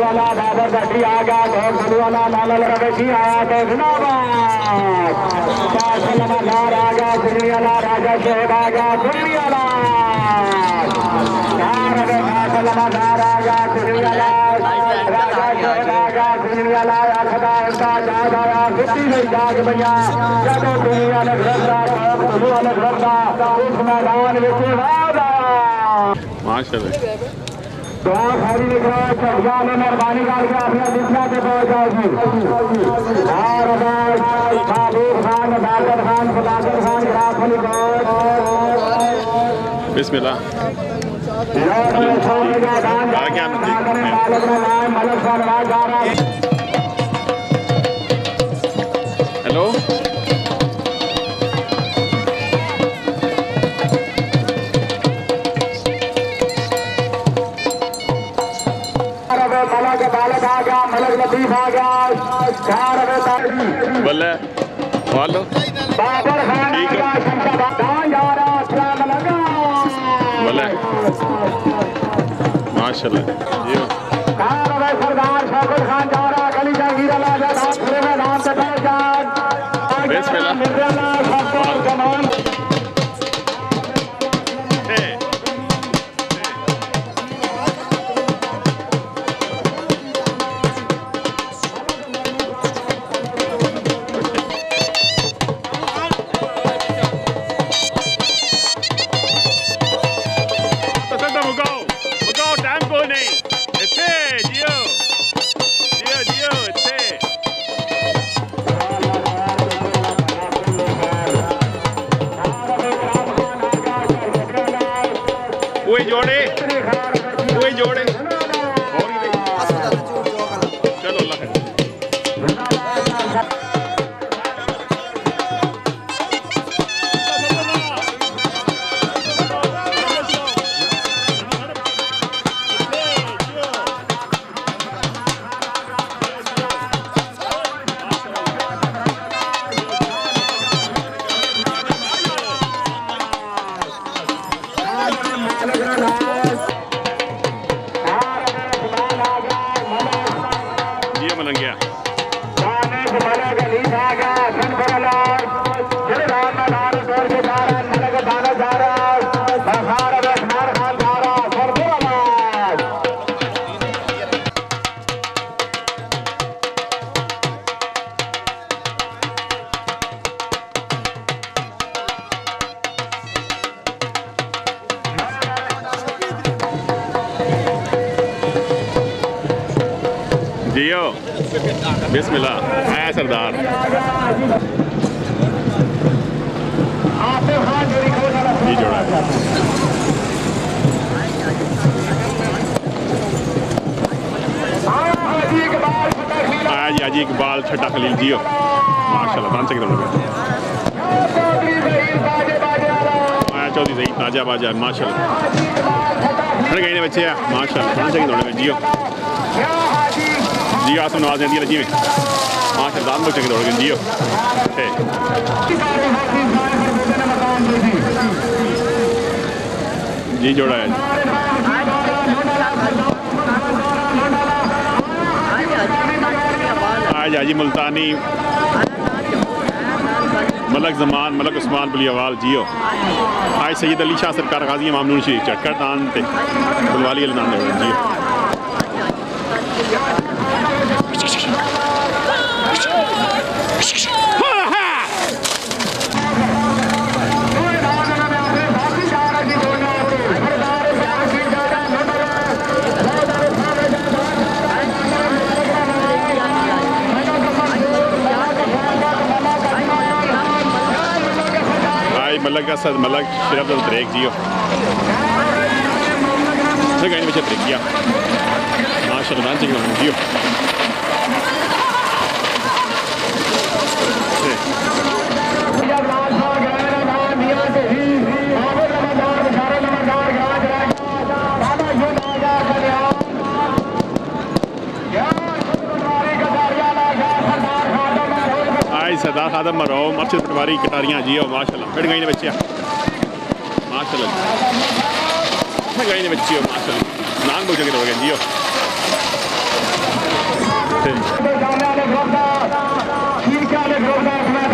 वाला बाबर भट्टी आ गया और बनवाला लाला रवेशी आया तो जिंदाबाद। चार लगातार आ गया सुनियाला राजा शहब आ गया सुनियाला लगातार राजा शहब आ गया सुनियाला अखदा उनका माशा खाली चढ़िया ने मेहरबानी करके अपने पहुँच जाओगी और खान दादर खान खान ग्राफ अली बिस्मिल्लाह। का हेलो मलक लतीफ आ गया चार बल्ले वालो बाबर खान ठीक है। बल्ले। माशाल्लाह। जी सरदार शौकत खान? जा आया जी आजी इकबाल छठा खलील जियो डांस एकदम लगे। आया चौधरी सही ताज़ा बाजा खड़े गए ने बच्चे डांस एकदम लगे जियो जियो आसम नवाज़ दिया, जी में। माशाल्लाह दान बच्चे दौड़ गए जियो जी, जोड़ा है। हाजी मुल्तानी, मलक जमान, मलक उस्मान बलियावाल जियो। आज सैयद अली शाह सरकार गाजी मामनून शरीफ चटकर तान बुलवाली जियो। असद मलक सिर्फ़ तो ब्रेक जियो से कहीं बच्चे ब्रेक किया। माशाल्लाह डांस जियो जियो आई सरदार खादम मरो मर्शद पटवारी कटारियाँ जियो माशाल्लाह। फिर गई ने बच्चिया। माशाल्लाह। फिर गई ने बच्ची माशाल्लाह। नान बोल के जियो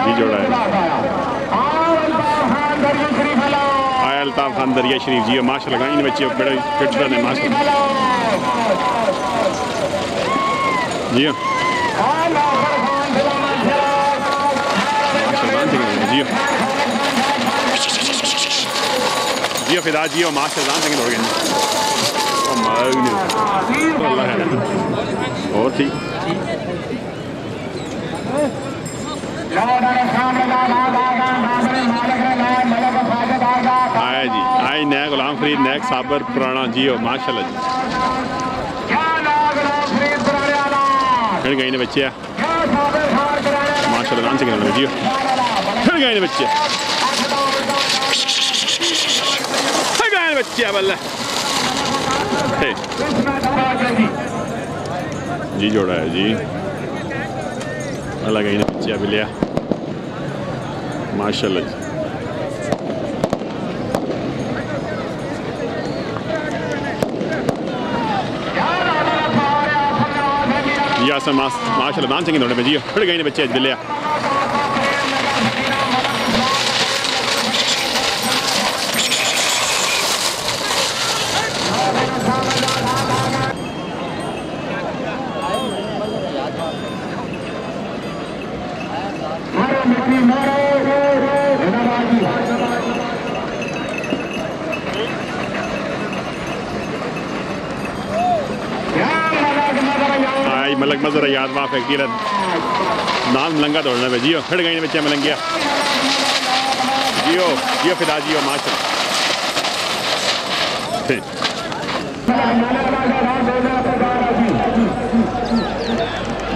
जी अल्ताफ खान दरिया शरीफ जियो माशाल्लाह, गई ने बच्ची बड़े फिट ने माशाल्लाह। जियो जियो फिदा जियो माशाल्लाह सिंह दौड़ गए अल्लाह है और ठीक आया जी आए नया गुलाम फरीद नैक साबर पुराना जियो माशाल्लाह जी फिर गई ने बच्चे माशाल्लाह डांस करने जियो फिर गए ने बच्चे फिर गए ने बच्चे, बल्ले। जी, जोड़ा है, जी। गई ने बच्चे अभी लिया। माशाल्लाह। जी या माशाल्लाह डांस करने में जियो फिर गई ने बच्चे अज लिया आई याद माफ़ है नाल मलंगा दौड़ना पे जियो फिर गई बच्चे मलंगिया। जियो जियो फिदा, जियो माशा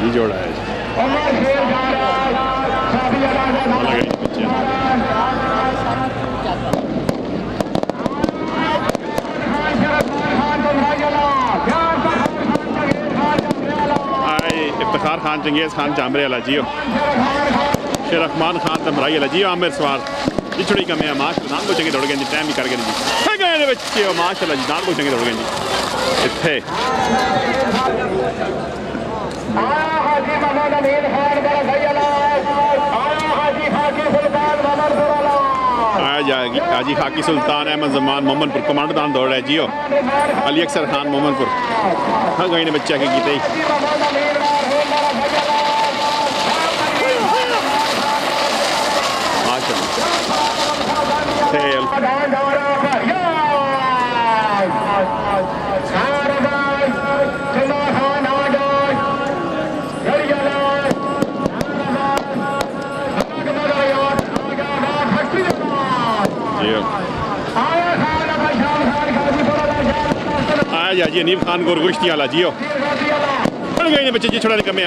जी जोड़ा है अल्लाह गई ने बच्चे आए इफ्तार खान, चंगेज खान चामरे अला जियो। शेर रहमान खान, तमराई अला जियो, आमिर सवार। जिछड़ी कमे है माश नान को चंगे दौड़ गए टाइम भी कर गए जी। है गए बच्चे हो माशाल्लाह जी, नान को चंगे दौड़ गए जी। इत्थे। आया जाएगी हाजी खाकी सुल्तान अहमद जमान मोमनपुर कमांडदान दौड़ है। जियो, अली अक्सर खान मोमनपुर हाँ गई ने बच्चा के गीते ही। माशाल्लाह। जा अनीब खान गोर गुश्ती आला जियो पड़ गए बच्चे जी छोड़ा कमे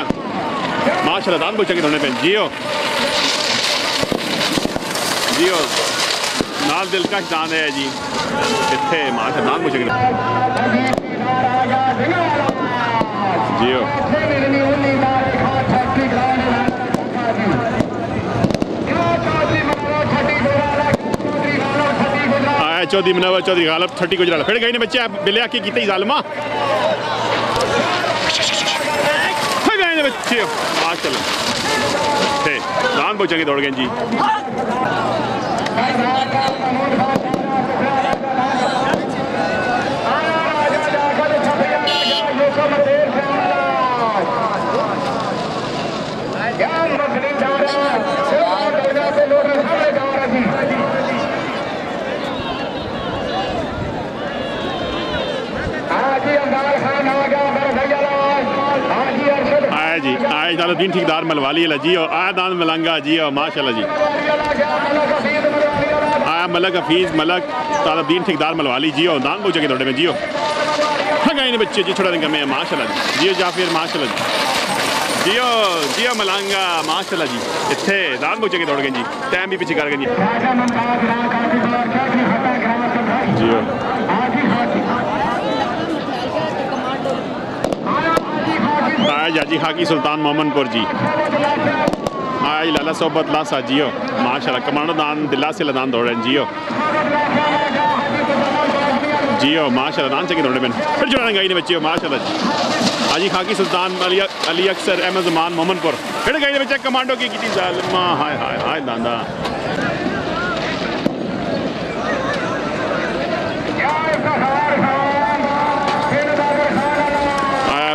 माशाला दान चंगे थोड़े पे जियो जियो नाल दिलकश दान है जी इतने माशा दान बोल चंगे जियो आया चौधरी मनवर, चौधरी गालब थर्टी गुजराल फिर गई ने बच्चे बिलिया की की जालमा। फिर गए ने बच्चे माशाल्लाह थे दान जी जी आया जलालुद्दीन ठेकेदार मलवाली अला जी, और आया दान मलंगा जी, और माशाल्लाह जी। आया मलक, हफीज मलक तालबदीन ठेकेदार मलवाली जियो दान पहुँचे दौड़े में जियो हाँ गए बच्चे जी छोड़ा दिन में माशाल्लाह जी। जियो जाफिर, माशाल्लाह जी। जियो जियो मलांगा, माशाल्लाह जी। इतने दान पहुँचे के दौड़ गए जी, टाइम भी पीछे कर गए जी। जियो हाजी हाजी आज हाजी खाकी सुल्तान मोमनपुर जी। आज लाला सोबत लासा जियो। माशाल्लाह, कमांडो दान, दिला से लदान दौड़े जियो। जियो, माशाल्लाह, दान चंगे दौड़े में फिर जुड़ा गई ने बच्चियों, माशाल्लाह जी। हाजी खाकी सुल्तान अली अली अक्सर, अहमद जमान मोमनपुर फिर गई ने बच्चे कमांडो की की जालमा, हाय हाय हाय, दांदा आया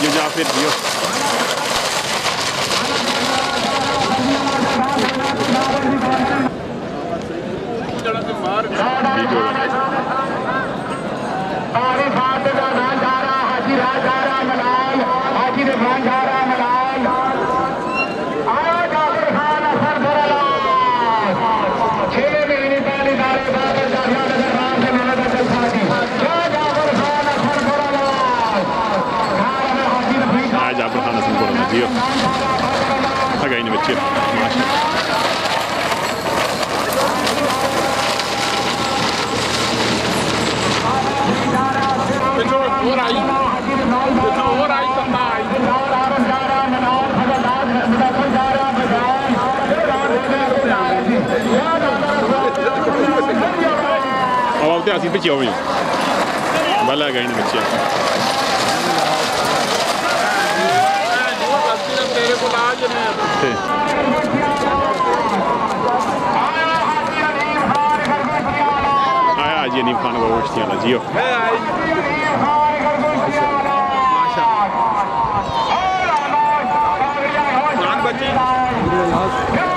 जियो जा फिर दियो। हाजी राजा मलाल हाजी रिफान जा रहा मलाल आया जाफ़र खान असर बरलाल छह महीने पहले दारे बाबर जाफिया नगर राम से मैंने दखल साथी क्या जाफ़र खान असर बरलाल खान में हाजी रफीक आज आप खाना सुन करो जियो गई नहीं बच्चे माशा अब आते आसी पीछे हो गई भला को नहीं आया जी नीम खान को उठती वाला जियो। जियो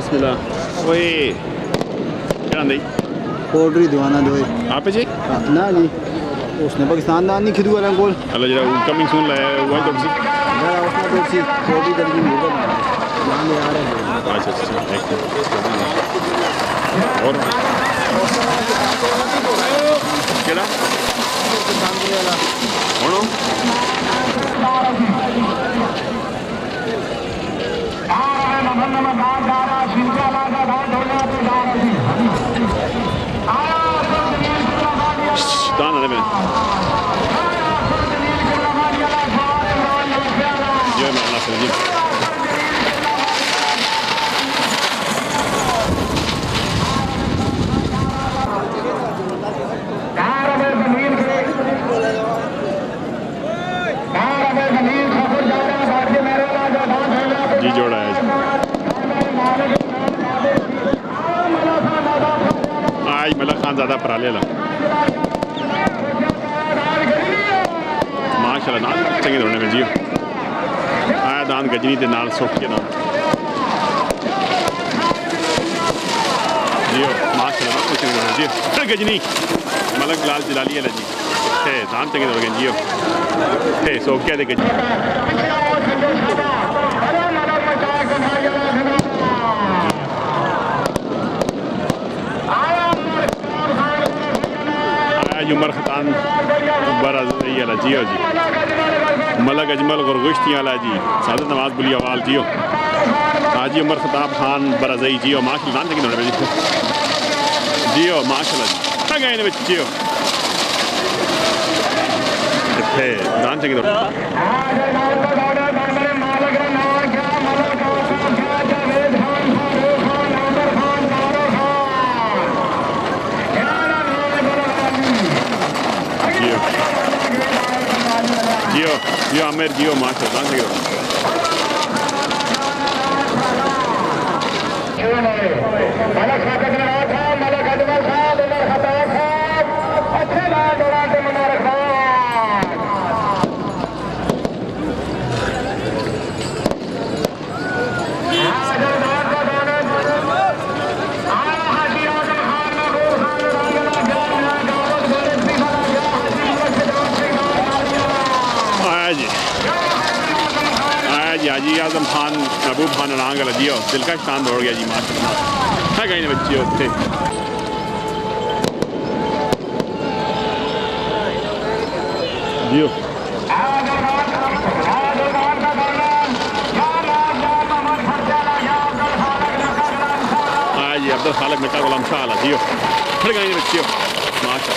बिस्मिल्लाह। ओए क्या नहीं पोल्ट्री दवाना दोए आप जी? ना जी। उसने पाकिस्तान दान नहीं खिदू वाला कोल। अल्लाह जरा कमिंग सुन लाया वही तो सी जरा उसने तो सी चौबीस दर्जी मुर्गा दान ले आ रहे हैं। अच्छा अच्छा एक और? केड़ा कौन दान है मैं जो मैं अल्लाह से जी जी जोड़ा है आज मलक खान ज़्यादा परा ले। ला माशाल्लाह नाल चंगे दौड़ने में जियो। आया दान गजनी के नाल सुख के जियो, माशाल्लाह नाल चंगे दौड़ने जियो। फिर गजनी, मलक लाल जलाली है जी। थे दान चंगे दौड़ गए जियो थे सोख के दे गजनी आज उमर खतान बरा अला जियो जी अलग अजमल गुरगुश्ती आला जी। सादत नवाज़ बुली अवाल जियो। हाजी उमर खताब खान बराजई जियो। माशा लान लगी नोड़े जियो माशा गए ने बच्चे जियो? इतने दान चंगी ਦੌੜ जियो जियो आमिर जियो माशाल्लाह डांस करो मलक साकत नाथ साहब मलक अजमल साहब उमर खताब साहब अच्छे लाल दौरान से मुबारक साहब आया जी आया जी हाजी आज़म खान महबूब वाला जियो दिलकश खान दौड़ गया जी, माशाल्लाह। है कहीं बच्चे उत्थे। जियो आया जी, अब्दुल खालक शाह जियो फिर माशा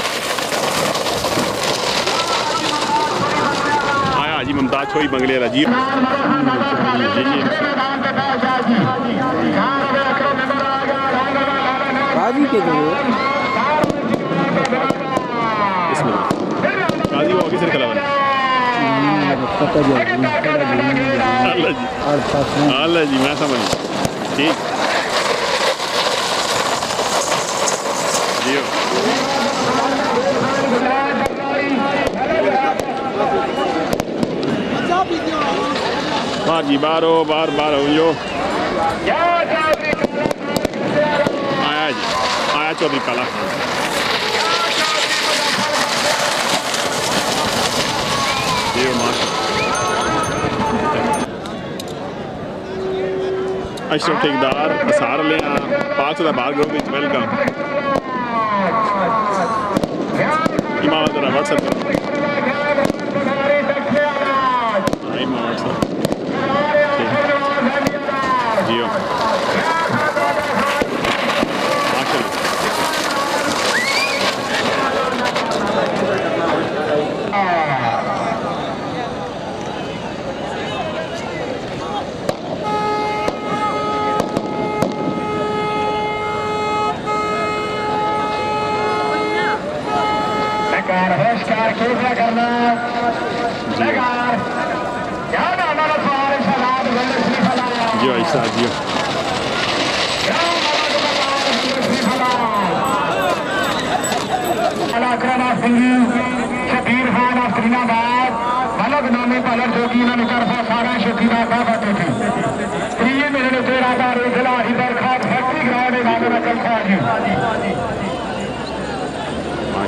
आया जी, मुमताज़ छोई बंगले जियो जी जी। काजी के जो काजी वो किसने कलावन बना पता जी। आला जी मैं समझ ठीक जियो बार बार हो जो आया जी आया चौधरी काला माशा अशरफ ठेकेदार असार लिया पाक सदा बार ग्रुप वेलकम इमाम व्हाट्सएप करो हाँ, इमाम व्हाट्सएप ठीक। जियो माशाल्लाह कार होशकार क्यों क्या करना कार क्या नाना ना सवाल सलाम गंद श्री फला जियो ऐसा जियो अलाक्रमा सिंह शबीर खान अफरीनाबाद मलक नामे पलक जो कि इन्होंने तरफा सारा शकीना का बटे थे त्रिये मेरे तेरा बार उजला इधर खान फैक्ट्री ग्राउंड नामे रकम था जी। हाँ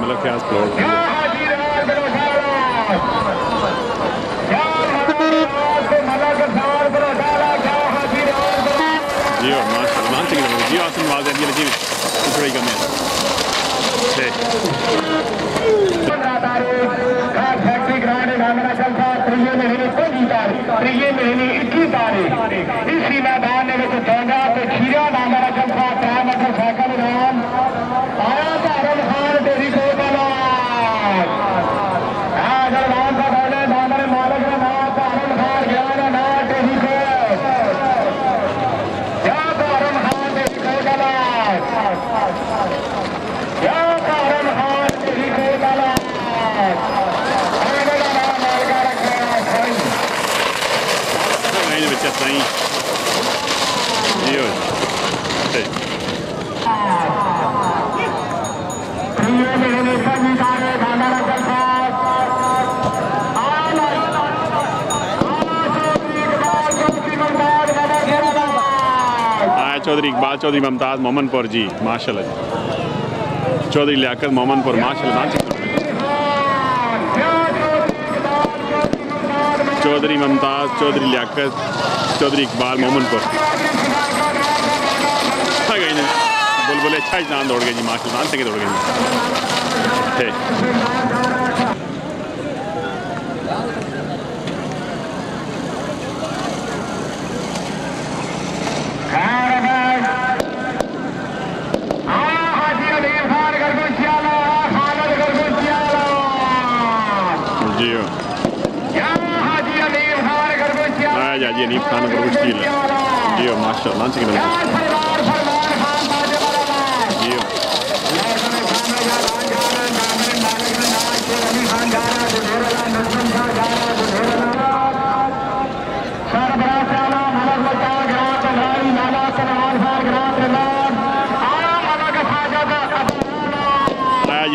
मलक को आज के को मलक को को को है जी थोड़ी कम है फैक्ट्री ग्राउंड नामना चलता महीने पहली तारीख महीने इक्की तारीख इसी मैदान में दौड़ा तो खीरा नामना चलता त्रै मोटरसाइकिल नाम आया धर्म खान तेरी को नाम का बोले नामर मालक का नाम धर्म खान गया ना नाम तेरी को क्या धर्म खान तेरी को क्या धर्म खान तेरी को नहीं बच्चा सही जियो ठीक आया चौधरी इकबाल चौधरी मुमताज़ मोमनपुर जी, माशाल्लाह जी। चौधरी लियाकत मोमनपुर चाहिए चौधरी मुमताज़, चौधरी लियाकत, चौधरी इकबाल मोमनपुर गई ना, बुलबुल अच्छा ही दौड़ गए जी नाम से दौड़ गए ठीक। खाना बड़ा मुश्किल है जी माशा लंच के मिले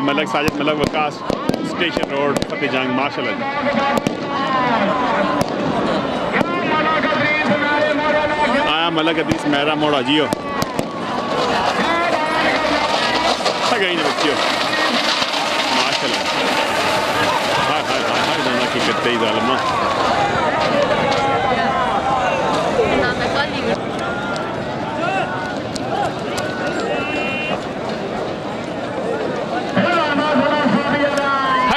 मलक साजिद मलक वकास स्टेशन रोड फतेह जंग माशाल्लाह मलक हदीस मेहरा मोड़ा जियो। गई ने बच्चियों। माशाल्लाह। हाय हाय हाय हाय दाना की करते जालमा।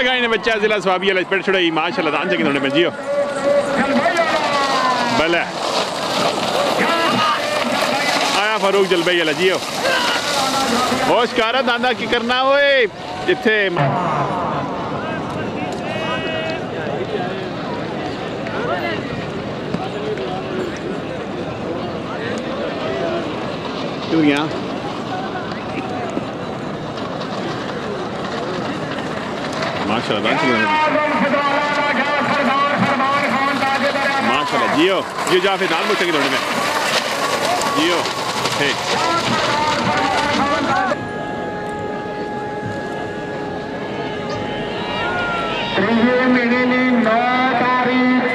गई ने बच्चा, जिला स्वाबी वाला पेड़ छुड़ाई। माशाल्लाह दान जगह ने जियो। भले फारूक जलबई वाला जियो होश कर दादा की करना चूरियाँ माशाल्लाह जियो जियो जा दाल मुझे में जियो ठीक त्रिये महीने की नौ तारीख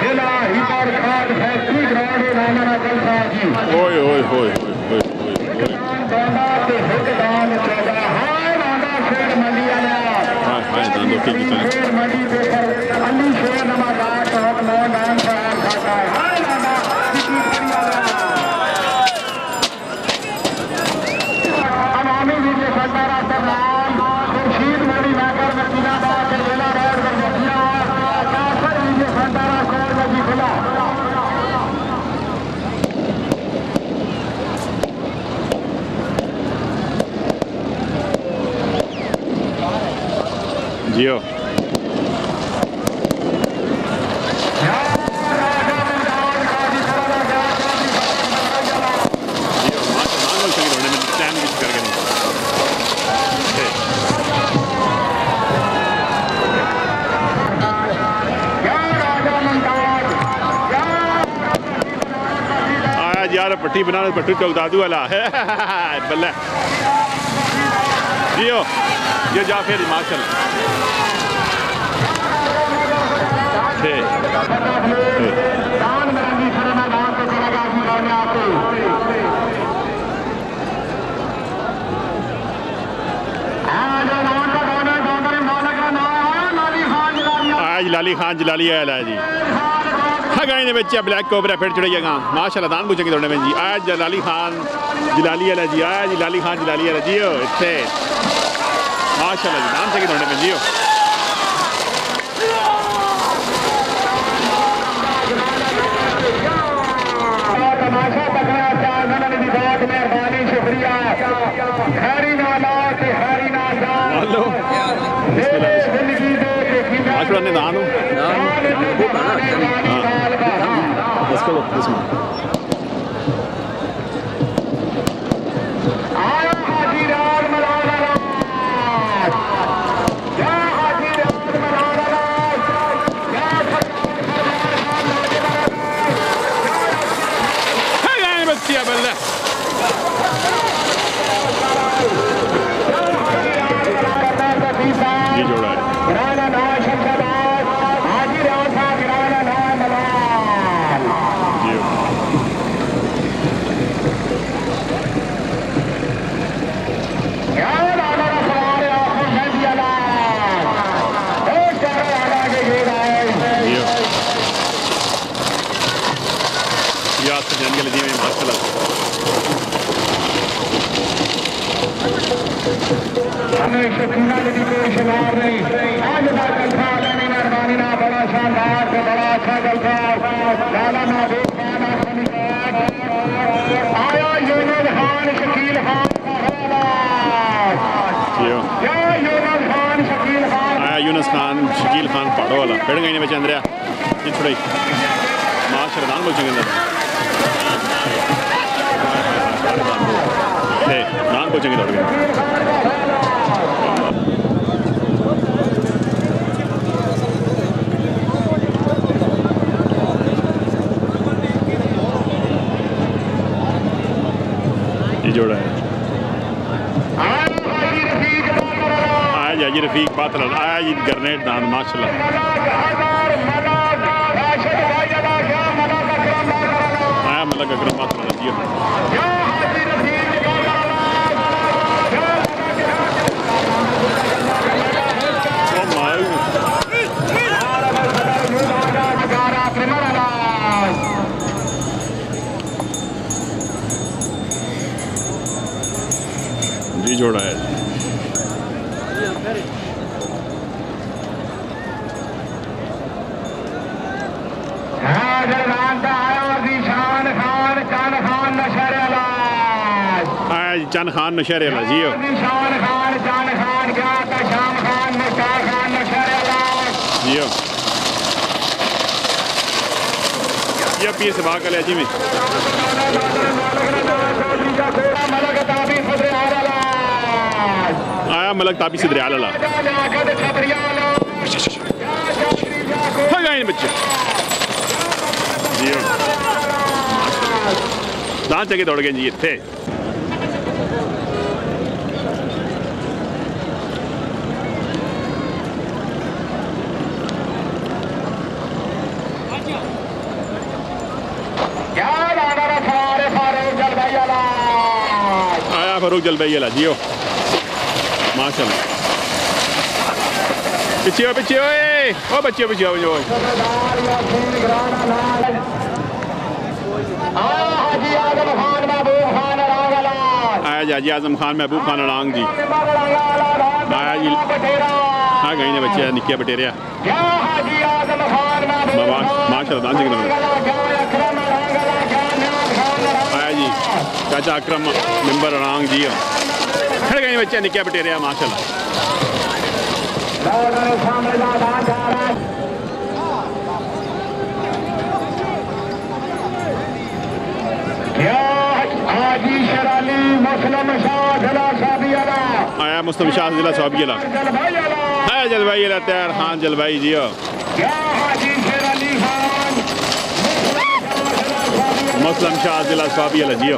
जिला हिपर खाद फैक्ट्री ग्राउंड रामना जलसा जी ओए ओए ओए ओए पट्टी बनाने पट्टी चौक दादू वाला। बल्ले। जियो ये जा फिर हिमाचल। आज है लाली खान, जलाली आया जी। हाँ गाय ने बच्चा ब्लैक कोबरा फिर चढ़िया गाँ माशाल्लाह दान पूछेंगे दौड़ने में जी आया जलाली खान जलाली वाला जी आया जी लाली खान जलाली वाला जियो इतने माशाल्लाह जी दान से दौड़ने में जियो तमाशा पकड़ा चार नन विभाग मेहरबानी शुक्रिया हैरी ना लाट हैरी ना मान लो दे ज़िंदगी दे देखी ना माशाल्लाह ने दान हो इसको इसमें आया हाजी राज मलाना राज क्या हाजी राज मलाना राज क्या हाँ गाय ने बच्चिया बल्ले करना सतीसा ये जोड़ा है गिराना ना शमशाबाद हाजी राज था गिराना ना मलाल जियो क्या लाना का सवाल है आँखों में दिया ला एक चार आना के घेर आए जियो याद से जान के लिए में माशाल्लाह हमें शकीना नदी कोई शुमार नहीं आज का जलसा अल्लाह मेहरबानी ना बड़ा शानदार से बड़ा अच्छा जलसा लाला ना देखना आया यूनुस खान शकील खान का हवाला। जियो क्या यूनुस खान शकील खान आया यूनस खान शकील खान पहाड़ों वाला फिर गई ने बच्चे अंदर ये थोड़ी माशाल्लाह दान बोल चुके अंदर ठीक दान बोल चुके दौड़ गए ये जोड़ा है आया हाजी रफीक बाबर रफीक बातल आया जी ग्रनेड दान बातल जी। जोड़ा शान खान चान खान नशर अलाज आया जी चंद खान नशहरे वाला जी शान खान चान खान क्या का शाम खान नशार खान नशर अलाज जी ये पी से भाग ले जी में आया मलक ताबी से दरिया ला जाकद छतरिया लो है गए बच्चे। जी दांत चके दौड़ गए जी इतने क्या लाना रे सारे सारे जल भाई अलाज आया फरूक जल भाई जियो माशाल्लाह पीछे हो पीछे ओए ओ बच्चे पीछे हो जो आया जी हाजी आज़म खान महबूब खान अड़ांग जी आया जी हाँ गई ने बच्चे निक्के बटेरिया क्या हाजी आज़म खान महबूब मामा माशाल्लाह दांत चके दौड़ क्या अकरम अलाज क्या न्याज खान आया जी चाचा अकरम मेंबर अड़ांग जी खड़ गए बच्चे निक्के बटेरिया, माशाल्लाह। है जला आया मुस्तम शाह जिला जल अला है जलवाई अला तैयार खान जलवाई जियो। मुस्लिम शाह जिला सौबी अला जियो।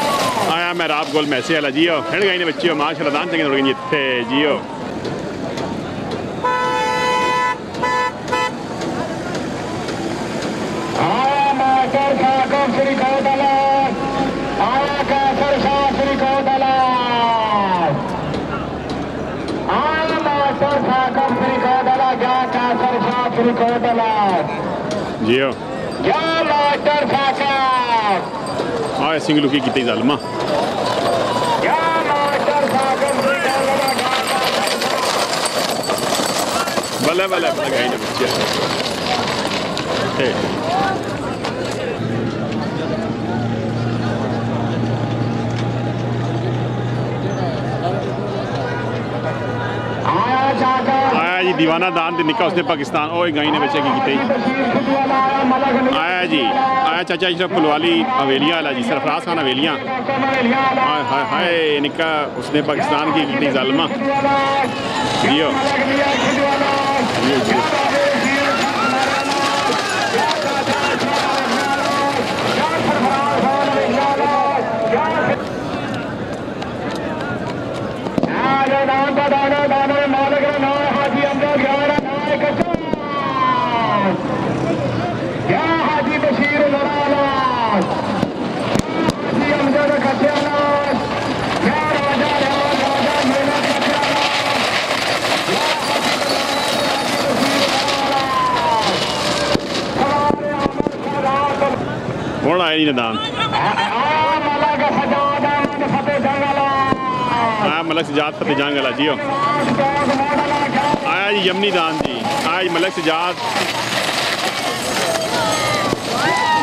आया मैं रात गोल मैसे अला जियो। है गई ने बच्चे हो माशाल्लाह दान चंगे दौड़ गई थे जियो। मास्टर साकब आया की कितनी श्री कौतला क्या बल्ले बल्ले बच्चे। आया जी, दीवाना दान निका उसने पाकिस्तान, ओए, गई ने, बच्चे, की आया जी। चाचा इशरफ पुलवाली हवेलियाँ वाला जी सरफराज खान हवेलियाँ हाय निका उसने पाकिस्तान की कितनी जालमा जियो जियो जियो बशीर लड़ालाज हाजी अमजद खतियालाज या राजा राज राजा मेरा खतियालाज कौन आया जी दान आया मलक सजाद फतेह जंग वाला जियो आया जी यमनी दान जी आया जी मलक सजाद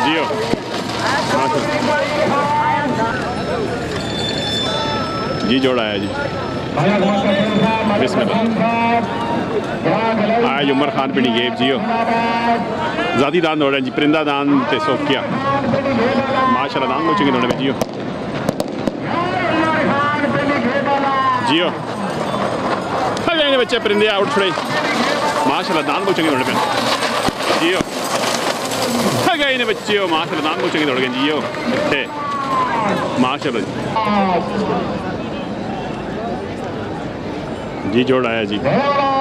जियो जी जोड़ा आया जी बिस्मिल्लाह। ਆਇਆ ਜੀ ਉਮਰ ਖਾਨ ਪਿੰਡੀ ਗੇਬ ਜੀਓ ਜ਼ਾਤੀ ਦਾਨ ਦੌੜਿਆ ਜੀ ਪਰਿੰਦਾ ਦਾਨ ਤੇ ਸੋਕਿਆ ਮਾਸ਼ਾਅੱਲਾ ਦਾਨ ਮੁਚੇ ਦੌੜੇ ਜੀਓ ਜੀਓ ਹਲੇ ਨੇ ਬੱਚੇ ਪਰਿੰਦੇ ਆਊਟ ਛੜੇ ਮਾਸ਼ਾਅੱਲਾ ਦਾਨ ਮੁਚੇ ਦੌੜੇ ਪਏ ਜੀਓ ਹਗੇ ਨੇ ਬੱਚੇ ਮਾਸ਼ਾਅੱਲਾ ਦਾਨ ਮੁਚੇ ਦੌੜ ਗਏ ਜੀਓ ਇੱਥੇ ਮਾਸ਼ਾਅੱਲਾ ਜੀ ਜੀ ਜੋੜ ਆਇਆ ਜੀ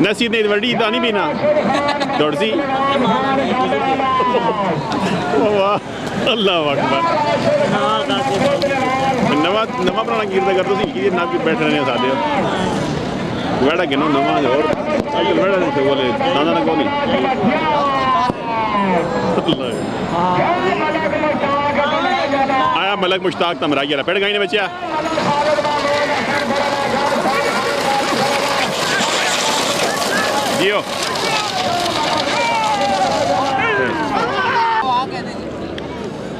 Nasir neydi verdi? İddianı bina. Dörzi. Allah akbar. नवा नवा पुराना कीर्त कर तुम कि ना भी बैठने नहीं साथ वेड़ा के नवा और अजकल वेड़ा नहीं बोले ना ना कौन आया मलक मुश्ताक तमरा गया पेड़ गाई बचिया जियो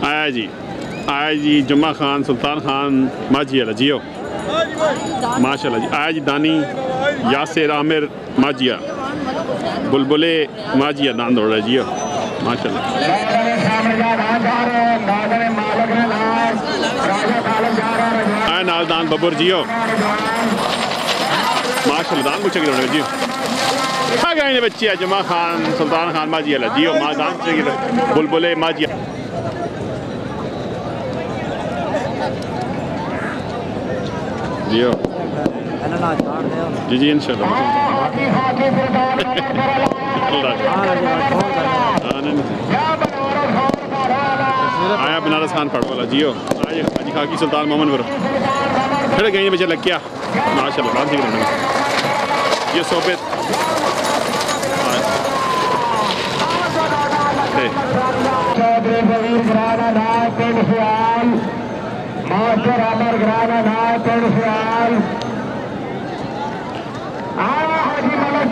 आया जी आया जी जुम्मा खान सुल्तान खान माजी अला जियो माशाल्लाह जी आया जी दानी यासिर आमिर माजिया बुलबुले माजिया दान दौड़ जियो है आया नाल दान बबुर जियो माशाल्लाह दान मुझे जियो आ गए ने बच्चे जुम्मा खान, सुल्तान खान, माजी अला जियो माँ दान चाहिए बुलबुले माजिया जियो। जी जी, इंशाल्लाह। से। आया बनारस खान पढ़ वाला, जियो। आज आज खाकी, सुल्तान मोहम्मद वर फिर गई बच्चे लग गया रहने ये सोबत चौधरी जवीर घराना नाय पिंड सियाल मास्टर अमर घराना नाय पिंड सियाल।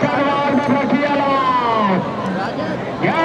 चरवाल में बैठी आलाम या